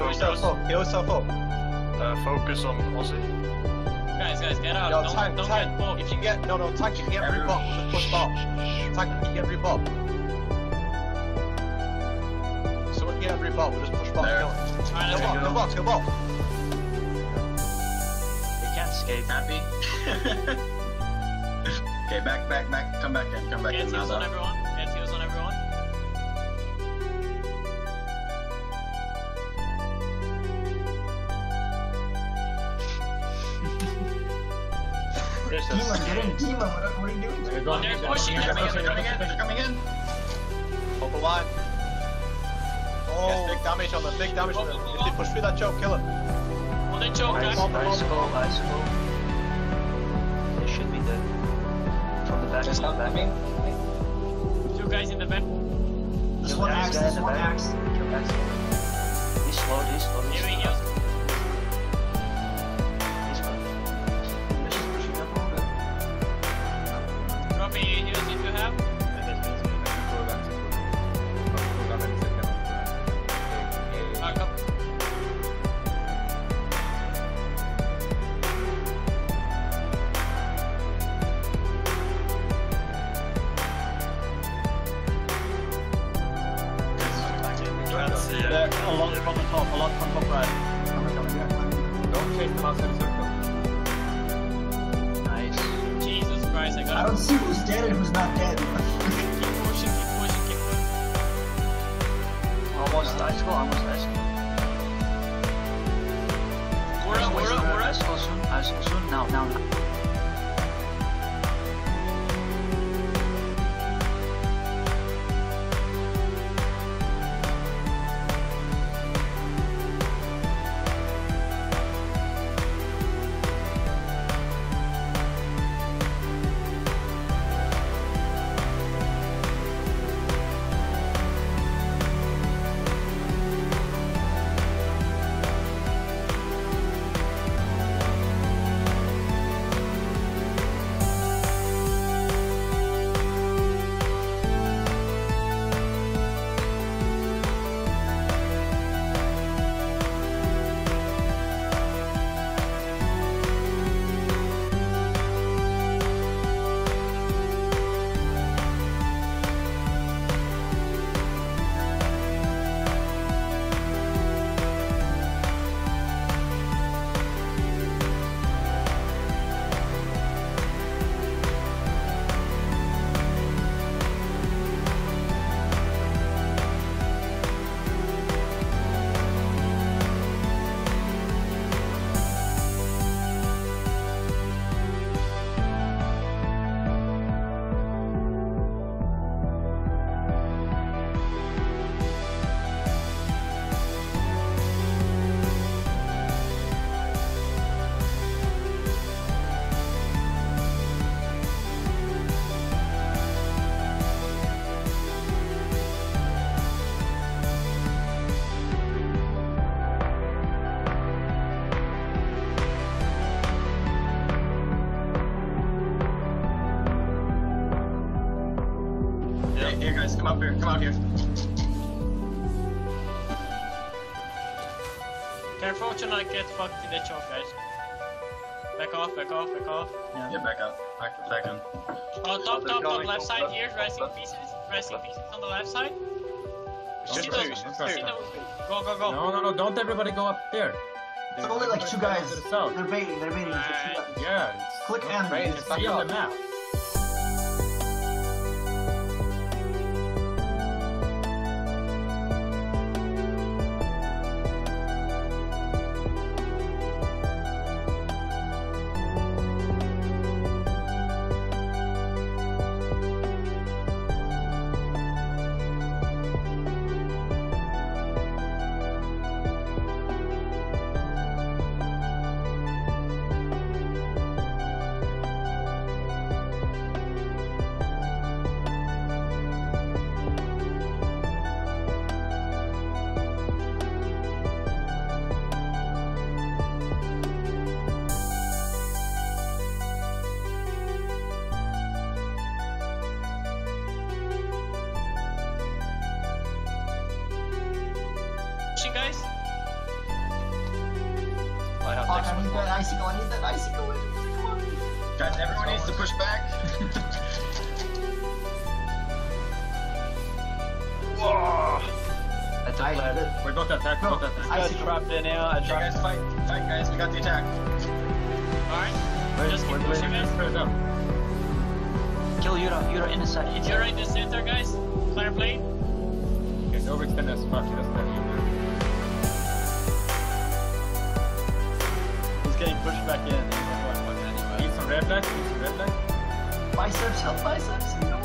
Heal yourself up. Heal yourself up. Uh, focus on Aussie. Guys, guys, get out. Yo, don't tank, don't tank. get bogged. If you can get no, no, tank. If you can get rebot, we'll just push bot. Tank, if you can get rebot. Someone can get rebot. We'll just push bot. There. Kill it. Alright, Kill let's go. Kill bot. Kill bot. They can't escape. Happy? okay, back, back, back. Come back in. Come back Get in now. heals on though. everyone. Demon, get in, Demon. What are, you doing there? Oh, they're pushing. They're They're coming in. They're coming in. They're coming in. The line. Oh. Yes, big damage on them. Big damage on them. If they push through that choke, kill it. Oh, they choke, guys. Bomb, bomb, ice, go, bomb. ice, go. They should be dead. From the back, Just from the back. Two guys in the back. This one axe axe, guy in this one axe. Kill axe. He's slow, he's slow, he's slow. Nice. Jesus Christ, I I gotta don't see who's dead and who's not dead. keep pushing, keep pushing, keep pushing. Almost ice go, almost ice go. We're up, we're up, we're up. Ice go soon, ice go soon. Now, now, now. Here, guys, come up here. Come out here. Careful to not get fucked in the choke, guys. Back off, back off, back off. Yeah, back up. Back, back in. Oh, top, top, top, left side here, resting pieces, resting pieces on the left side. Just two, just two. Go, go, go. No, no, no, don't everybody go up there. It's only like two guys. To. They're baiting, they're baiting. It's two Alright. guys. Yeah, Click not enemy. right, It's It's back on the map. Icicle. I need that icicle. Come on. Guys, everyone needs to push back. Whoa! I took I, lead. the, We got the attack, we got the attack. Guys icicle. trapped in here. I Okay, trapped. guys, fight. Fight, guys. We got the attack. Alright, Wait, just keep wait, pushing wait. it. Up. Kill Yura. Yura in the side. If you're in the center, guys, clear plane. Okay, so overextend as much as possible. Getting pushed back in. He's not going fucking anywhere. Need some red black, need some red black. biceps, help biceps. No.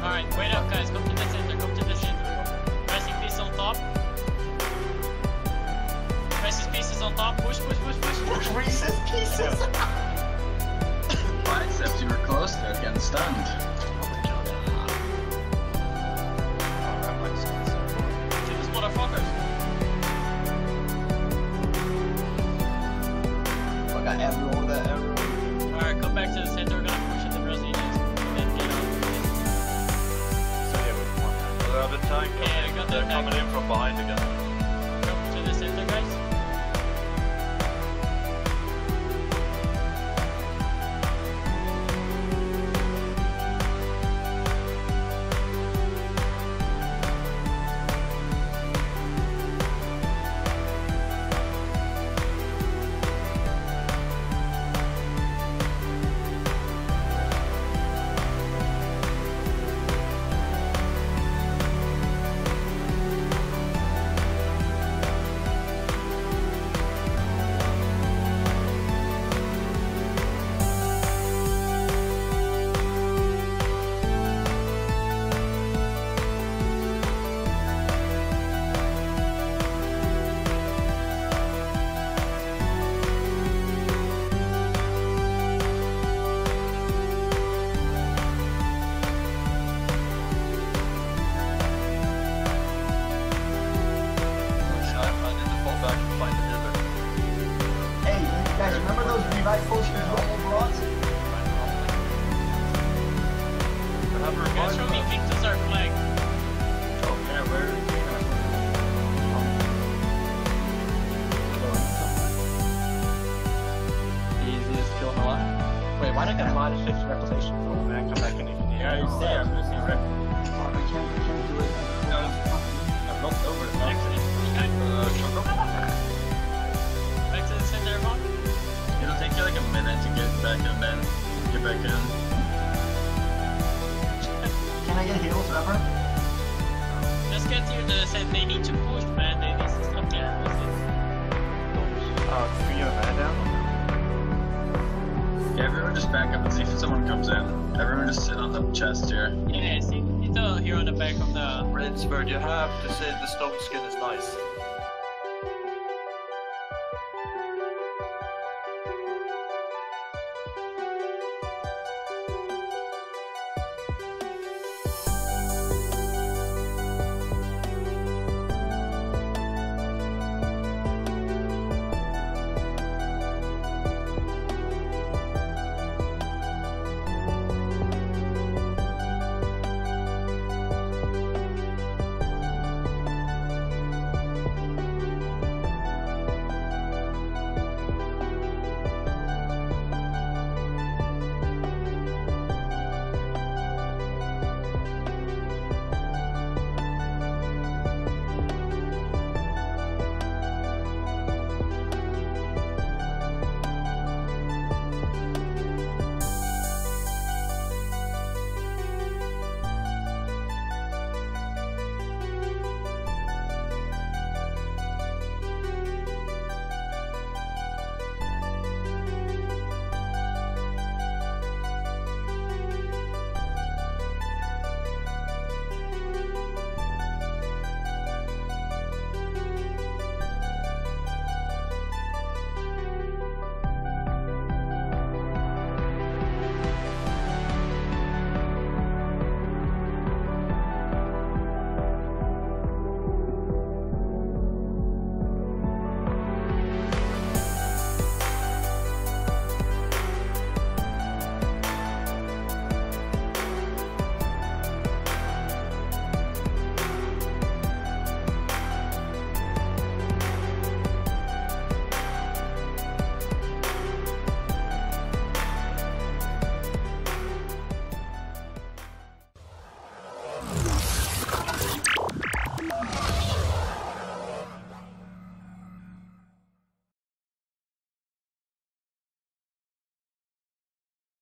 Alright, wait up, guys. Come to the center. Come to the center. Pressing piece on top. Pressing pieces on top. Push, push, push, push. push. Reese's Pieces. Biceps, you were close to getting stunned. They're coming in from behind again. I get minus 50 reputation? Oh man, come back in if Yeah, you see, I'm missing red. Oh, I can't, I can't do it. I'm locked over it now. Excellent. Okay, Uh, sugar. back to the center, everyone. It'll take you like a minute to get back in, Ben. Get back in. Can I get heals, Trevor? Just get here to the center. They need to push, man. They need to stop getting pushed. Oh, it's three of that down. Everyone just back up and see if someone comes in. Everyone just sit on the chest here. Yeah, see, it's all here on the back of the... Rinsford, you have to say the stone skin is nice.